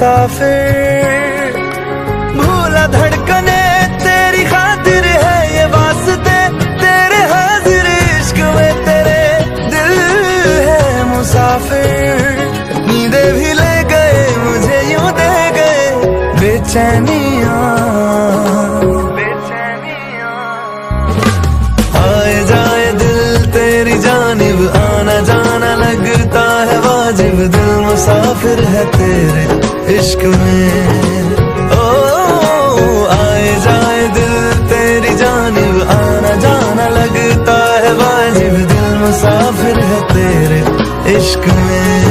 मुसाफिर। भूला धड़कने, तेरी खातिर है ये वास्ते। तेरे हाजिर इश्क में तेरे दिल है मुसाफिर। नींदे भी ले गए, मुझे यूँ दे गए। बेचैनिया आए जाए दिल, तेरी जानिब, आना जाना लगता है वाजिब। दिल मुसाफिर है तेरे। इश्क में। ओ, आए जाए दिल तेरी जानिब, आना जाना लगता है वाजिब। दिल मुसाफिर है तेरे इश्क में।